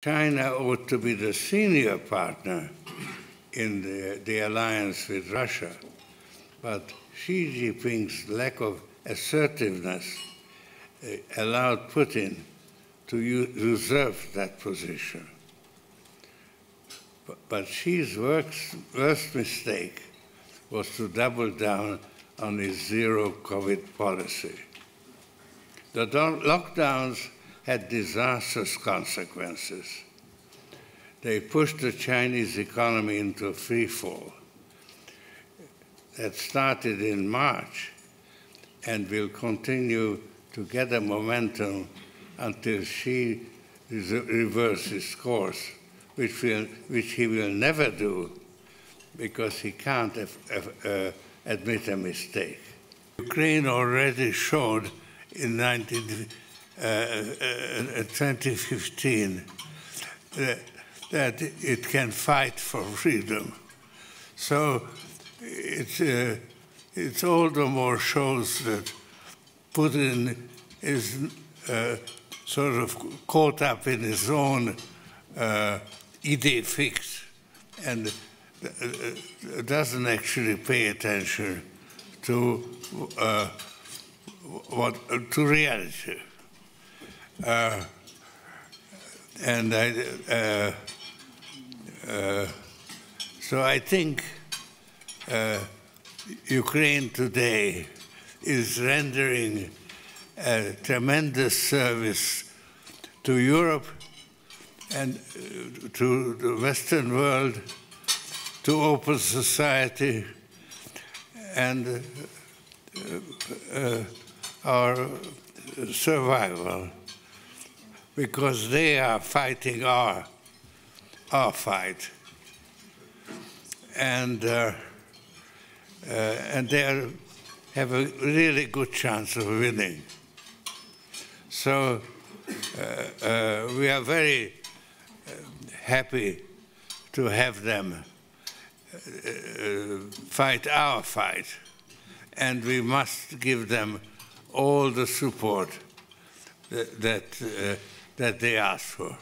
China ought to be the senior partner in the, the alliance with Russia, but Xi Jinping's lack of assertiveness uh, allowed Putin to usurp that position. But, but Xi's worst mistake was to double down on his zero COVID policy. The lockdowns had disastrous consequences. They pushed the Chinese economy into a free fall that started in March and will continue to gather momentum until Xi reverses course, which, will, which he will never do because he can't uh, admit a mistake. Ukraine already showed in 19, uh, uh, 2015 that, it can fight for freedom. So it, uh, it all the more shows that Putin is uh, sort of caught up in his own uh, idée fixe and uh, doesn't actually pay attention to uh, what to reality. Uh, and I, uh, uh, so I think uh, Ukraine today is rendering a tremendous service to Europe and to the Western world, to open society, and uh, uh, our survival, because they are fighting our, our fight. And, uh, uh, and they have a really good chance of winning. So uh, uh, we are very uh, happy to have them fight our fight, and we must give them all the support that, that, uh, that they ask for.